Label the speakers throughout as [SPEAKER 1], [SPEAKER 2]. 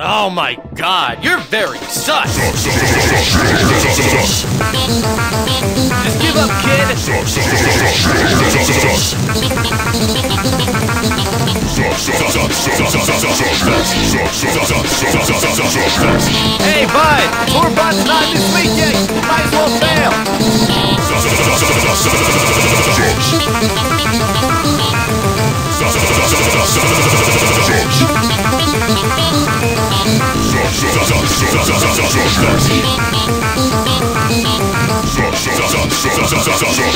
[SPEAKER 1] Oh my god, you're very sus! Just give up, kid! Hey, bud! Tour bus's not this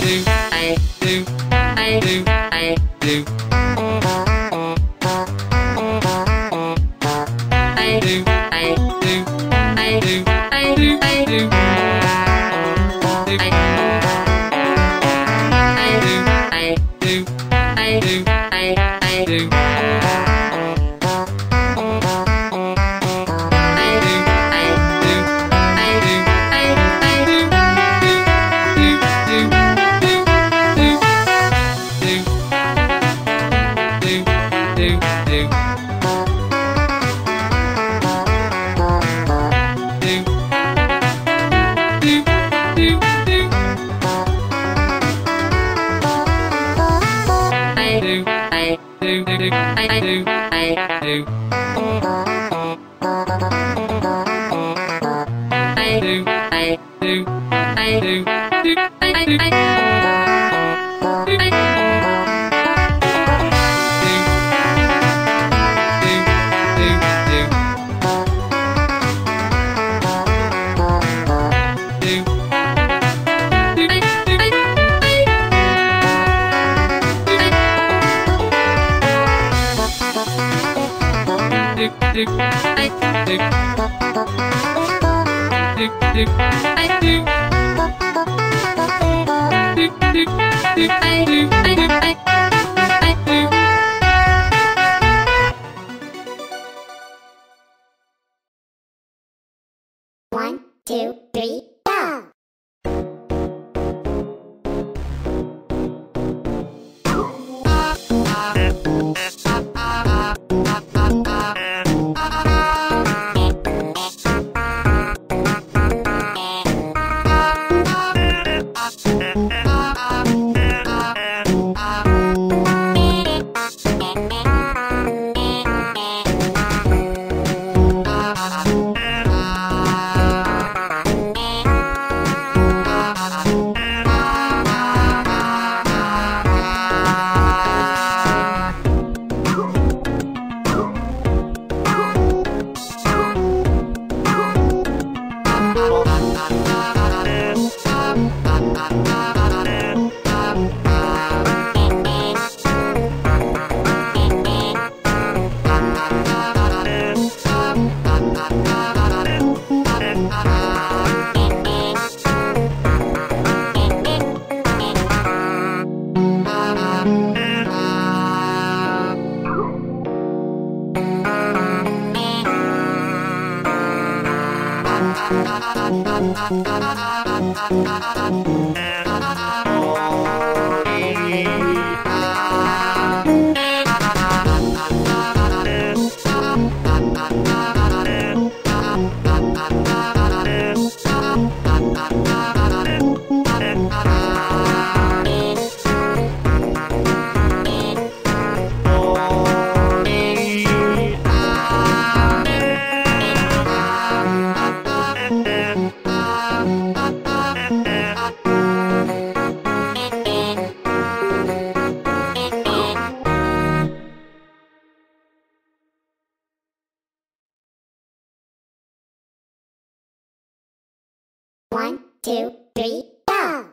[SPEAKER 1] Bye. I do, I do, I do.
[SPEAKER 2] Yeah. Two, three, go!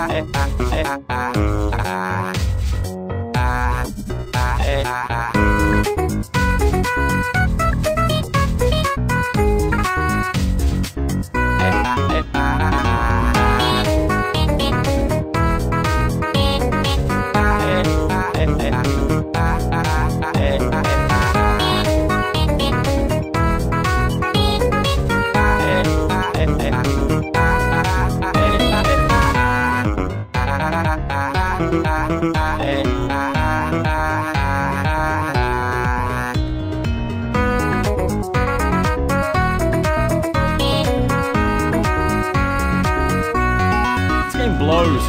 [SPEAKER 3] I,
[SPEAKER 4] I, I, I, I.
[SPEAKER 1] This game blows.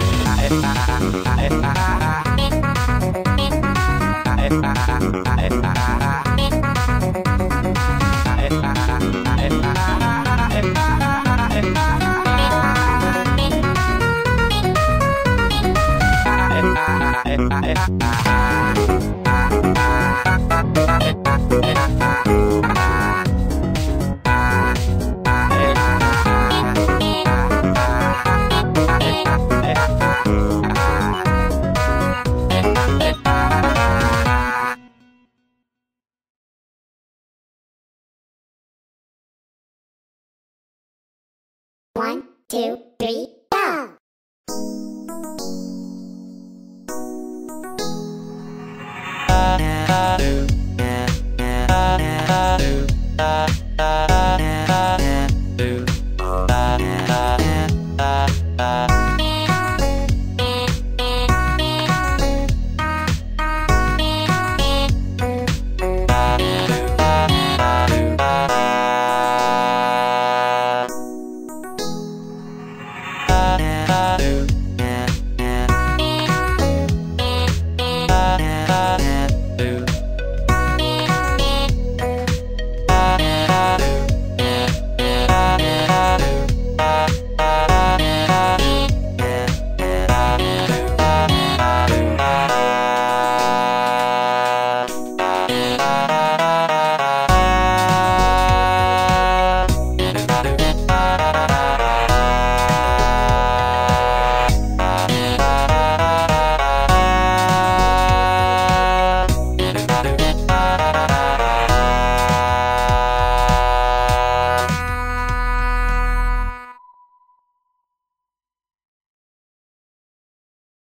[SPEAKER 5] side.